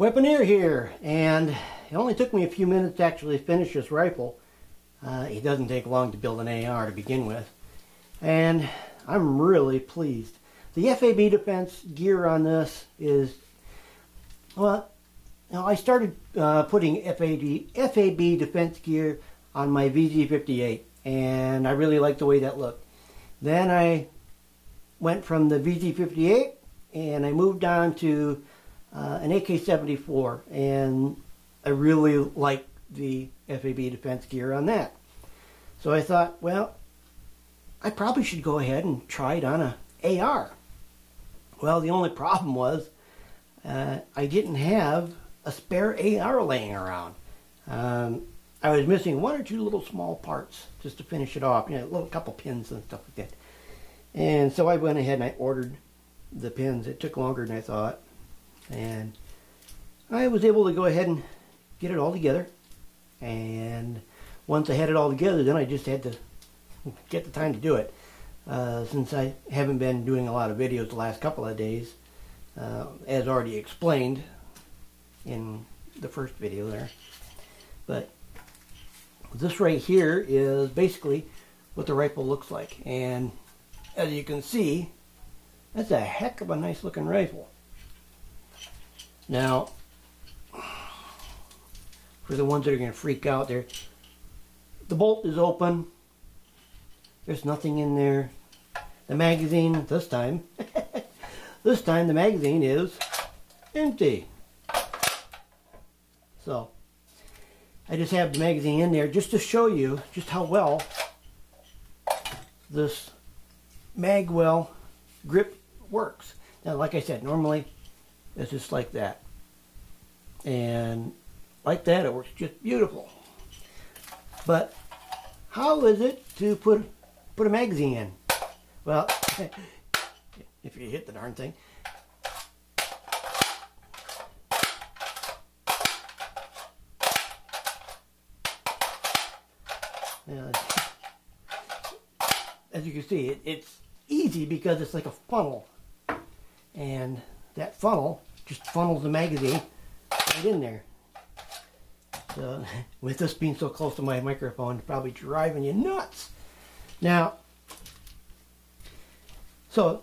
Weaponeer here, and it only took me a few minutes to actually finish this rifle. Uh, it doesn't take long to build an AR to begin with, and I'm really pleased. The FAB defense gear on this is, well, now I started uh, putting FAD, FAB defense gear on my VZ58, and I really liked the way that looked. Then I went from the VZ58 and I moved on to uh, an AK-74, and I really like the FAB defense gear on that. So I thought, well, I probably should go ahead and try it on a AR. Well, the only problem was uh, I didn't have a spare AR laying around. Um, I was missing one or two little small parts just to finish it off, you know, a little couple pins and stuff like that. And so I went ahead and I ordered the pins. It took longer than I thought and I was able to go ahead and get it all together. And once I had it all together then I just had to get the time to do it. Uh, since I haven't been doing a lot of videos the last couple of days uh, as already explained in the first video there. But this right here is basically what the rifle looks like. And as you can see that's a heck of a nice looking rifle now, for the ones that are going to freak out there, the bolt is open. There's nothing in there. The magazine, this time, this time the magazine is empty. So, I just have the magazine in there just to show you just how well this Magwell grip works. Now, like I said, normally it's just like that. And like that, it works just beautiful. But how is it to put put a magazine in? Well, if you hit the darn thing. as you can see, it, it's easy because it's like a funnel. And that funnel just funnels the magazine right in there. So with this being so close to my microphone, it's probably driving you nuts. Now, so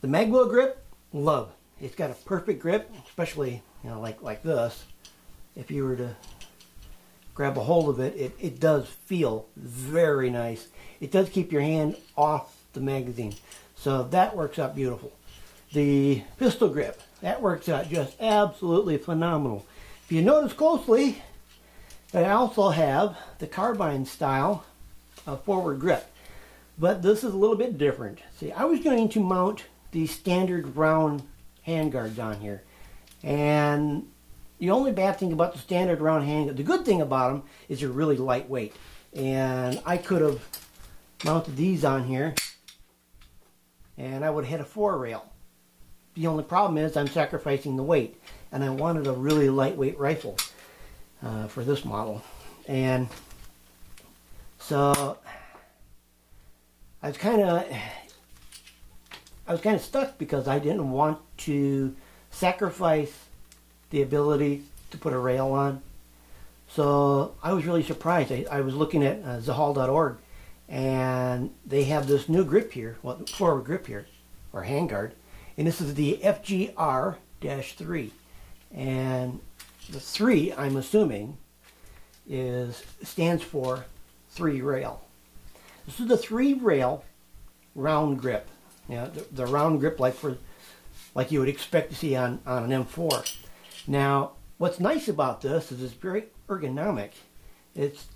the Magwell grip, love. It's got a perfect grip, especially you know like like this. If you were to grab a hold of it, it, it does feel very nice. It does keep your hand off the magazine. So that works out beautiful the pistol grip. That works out just absolutely phenomenal. If you notice closely, I also have the carbine style of forward grip. But this is a little bit different. See, I was going to mount the standard round handguards on here. And the only bad thing about the standard round handguard, the good thing about them is they're really lightweight. And I could have mounted these on here and I would have had a four rail. The only problem is I'm sacrificing the weight, and I wanted a really lightweight rifle uh, for this model. And so I was kind of I was kind of stuck because I didn't want to sacrifice the ability to put a rail on. So I was really surprised. I, I was looking at uh, Zahal.org and they have this new grip here, well, forward grip here, or handguard, and this is the FGR-3. And the 3, I'm assuming, is stands for 3 rail. This is the 3 rail round grip. Know, the, the round grip like for like you would expect to see on, on an M4. Now, what's nice about this is it's very ergonomic. It's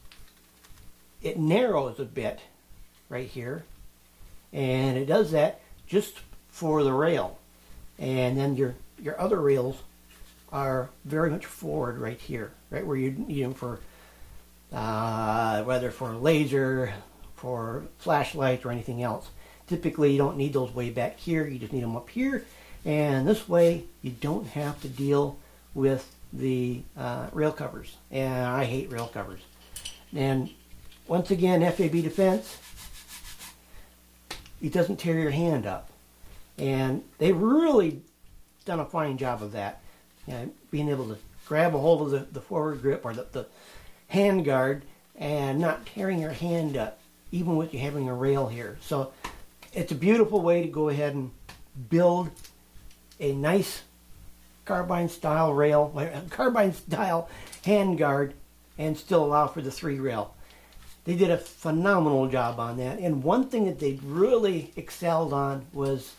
it narrows a bit right here and it does that just for the rail. And then your, your other rails are very much forward right here, right where you need them for, uh, whether for a laser, for flashlight, or anything else. Typically, you don't need those way back here. You just need them up here. And this way, you don't have to deal with the uh, rail covers. And I hate rail covers. And once again, FAB Defense, it doesn't tear your hand up. And they've really done a fine job of that. Being able to grab a hold of the, the forward grip or the, the hand guard and not tearing your hand up, even with you having a rail here. So it's a beautiful way to go ahead and build a nice carbine style rail, carbine style hand guard, and still allow for the three rail. They did a phenomenal job on that. And one thing that they really excelled on was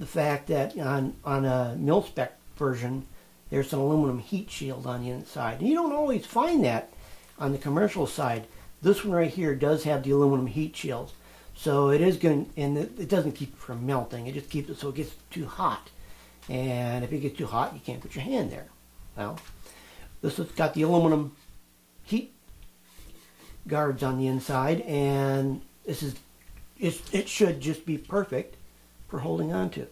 the fact that on, on a mil spec version, there's an aluminum heat shield on the inside. And you don't always find that on the commercial side. This one right here does have the aluminum heat shields. So it is going, and it doesn't keep it from melting. It just keeps it so it gets too hot. And if it gets too hot, you can't put your hand there. Well, this has got the aluminum heat guards on the inside, and this is it should just be perfect for holding on to.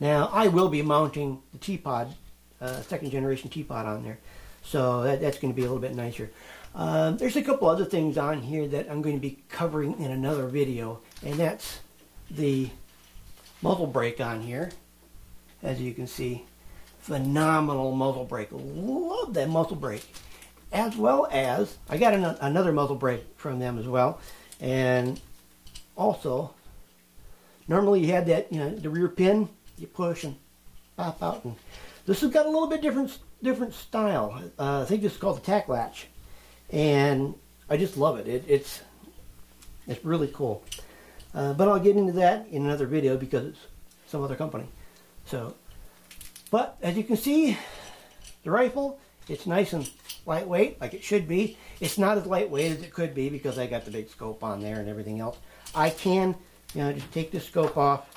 Now, I will be mounting the T-Pod, uh, second generation T-Pod on there, so that, that's going to be a little bit nicer. Um, there's a couple other things on here that I'm going to be covering in another video, and that's the muzzle brake on here, as you can see. Phenomenal muzzle brake. Love that muzzle brake. As well as, I got an, another muzzle brake from them as well, and also, normally you had that, you know, the rear pin, you push and pop out, and this has got a little bit different different style. Uh, I think this is called the tack latch and I just love it. it it's it's really cool. Uh, but I'll get into that in another video because it's some other company. So, but as you can see, the rifle, it's nice and lightweight, like it should be. It's not as lightweight as it could be because I got the big scope on there and everything else. I can, you know, just take the scope off,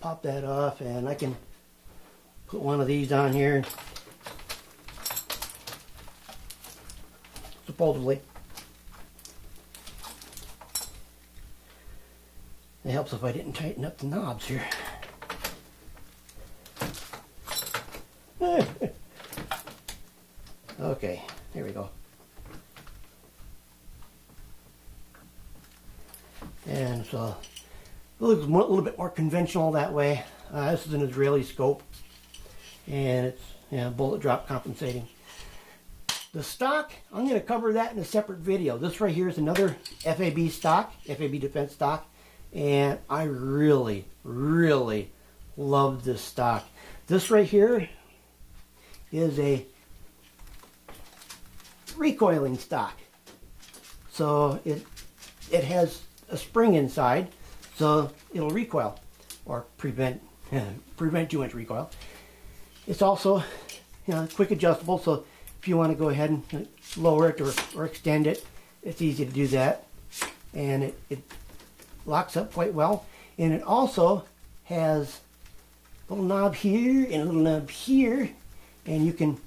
pop that off, and I can put one of these on here supposedly. It helps if I didn't tighten up the knobs here. okay, here we go. And so it looks a little bit more conventional that way. Uh, this is an Israeli scope and it's bullet drop compensating. The stock, I'm going to cover that in a separate video. This right here is another FAB stock, FAB Defense stock, and I really, really love this stock. This right here is a recoiling stock. So it it has a spring inside, so it'll recoil or prevent prevent too much recoil. It's also you know quick adjustable, so if you want to go ahead and lower it or, or extend it, it's easy to do that. And it, it locks up quite well. And it also has a little knob here and a little knob here. And you can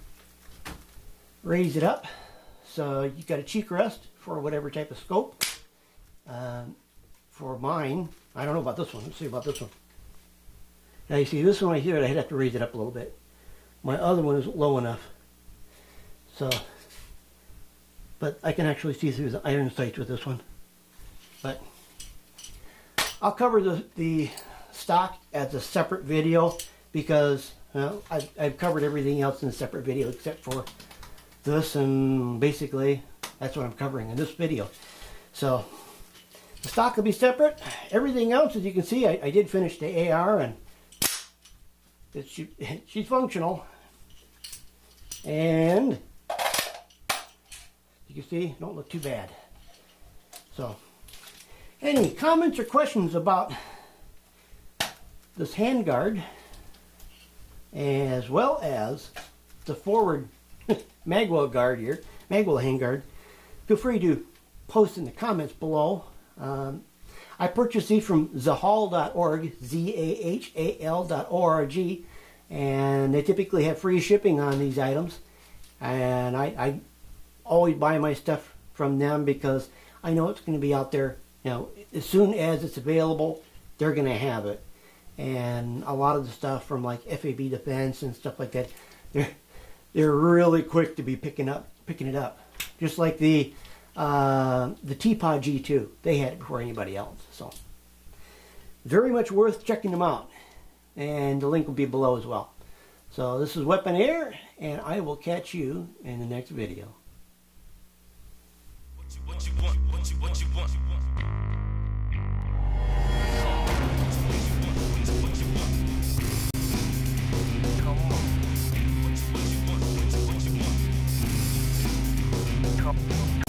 raise it up. So you've got a cheek rest for whatever type of scope. Um, for mine, I don't know about this one. Let's see about this one. Now you see this one right here, I'd have to raise it up a little bit. My other one is low enough. So, but I can actually see through the iron sights with this one. But I'll cover the, the stock as a separate video because well, I've, I've covered everything else in a separate video except for this and basically that's what I'm covering in this video. So the stock will be separate. Everything else, as you can see, I, I did finish the AR and it's, she's functional. And you can see, don't look too bad. So, any comments or questions about this handguard, as well as the forward magwell guard here, magwell handguard, feel free to post in the comments below. Um, I purchased these from zahal.org, Z-A-H-A-L.org, and they typically have free shipping on these items. And I, I always buy my stuff from them because I know it's going to be out there. You know, as soon as it's available, they're going to have it. And a lot of the stuff from like FAB Defense and stuff like that, they're they're really quick to be picking up picking it up. Just like the uh, the T-Pod G2. They had it before anybody else. So very much worth checking them out. And the link will be below as well. So this is Weaponeer, and I will catch you in the next video. What you, what you want, come.